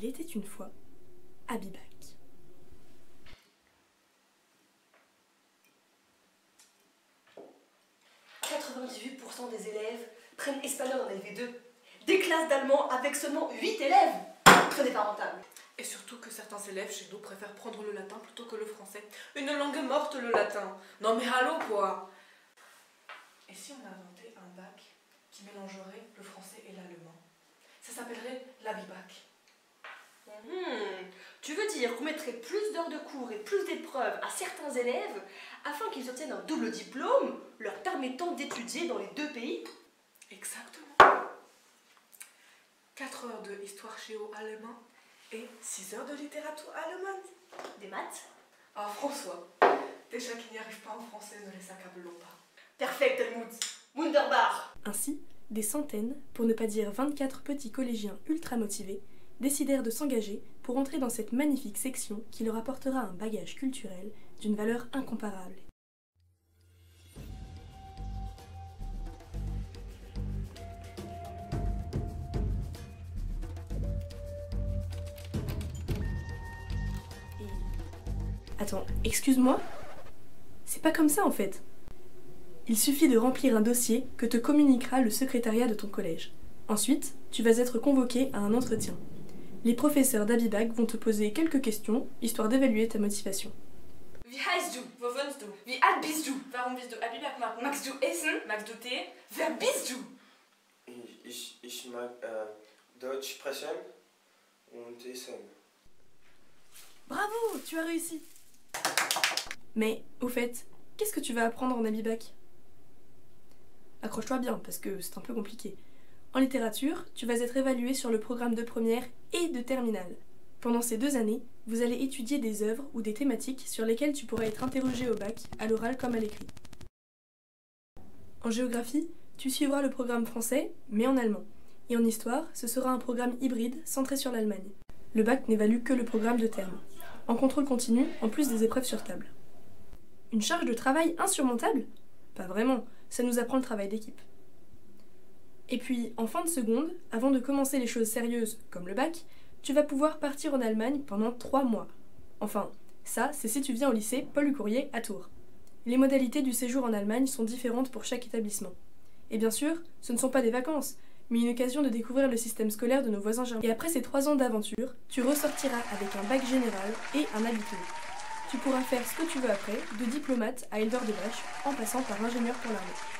Il était une fois Abibac. « 98% des élèves prennent espagnol en LV2. Des classes d'allemand avec seulement 8 élèves Ce n'est pas rentable. Et surtout que certains élèves chez nous préfèrent prendre le latin plutôt que le français. Une langue morte, le latin. Non mais allô quoi? Et si on inventait un bac qui mélangerait le français et l'allemand? Ça s'appellerait l'Abibac. Dire qu'on mettrait plus d'heures de cours et plus d'épreuves à certains élèves afin qu'ils obtiennent un double diplôme leur permettant d'étudier dans les deux pays Exactement. 4 heures de histoire géo-allemand et 6 heures de littérature allemande. Des maths Ah François, déjà qu'ils n'y arrivent pas en français, ne les accablons pas. Perfect, Helmut Wunderbar Ainsi, des centaines, pour ne pas dire 24 petits collégiens ultra motivés, décidèrent de s'engager pour entrer dans cette magnifique section qui leur apportera un bagage culturel d'une valeur incomparable. Attends, excuse-moi? C'est pas comme ça en fait. Il suffit de remplir un dossier que te communiquera le secrétariat de ton collège. Ensuite, tu vas être convoqué à un entretien. Les professeurs d'Abibac vont te poser quelques questions, histoire d'évaluer ta motivation. Wie heißt du? Wo wohnst du? Wie alt bist du? Warum bist du Abibac machen? Magst du essen? Magst du Tee? Wer bist du? Ich, ich, ich mag äh, Deutsch sprechen und essen. Bravo, tu as réussi Mais, au fait, qu'est-ce que tu vas apprendre en Abibac Accroche-toi bien, parce que c'est un peu compliqué. En littérature, tu vas être évalué sur le programme de première et de terminale. Pendant ces deux années, vous allez étudier des œuvres ou des thématiques sur lesquelles tu pourras être interrogé au bac, à l'oral comme à l'écrit. En géographie, tu suivras le programme français, mais en allemand. Et en histoire, ce sera un programme hybride centré sur l'Allemagne. Le bac n'évalue que le programme de terme. En contrôle continu, en plus des épreuves sur table. Une charge de travail insurmontable? Pas vraiment, ça nous apprend le travail d'équipe. Et puis, en fin de seconde, avant de commencer les choses sérieuses, comme le bac, tu vas pouvoir partir en Allemagne pendant trois mois. Enfin, ça, c'est si tu viens au lycée Paul Courrier à Tours. Les modalités du séjour en Allemagne sont différentes pour chaque établissement. Et bien sûr, ce ne sont pas des vacances, mais une occasion de découvrir le système scolaire de nos voisins germains. Et après ces trois ans d'aventure, tu ressortiras avec un bac général et un habitant. Tu pourras faire ce que tu veux après, de diplomate à éleveur de vaches, en passant par ingénieur pour l'armée.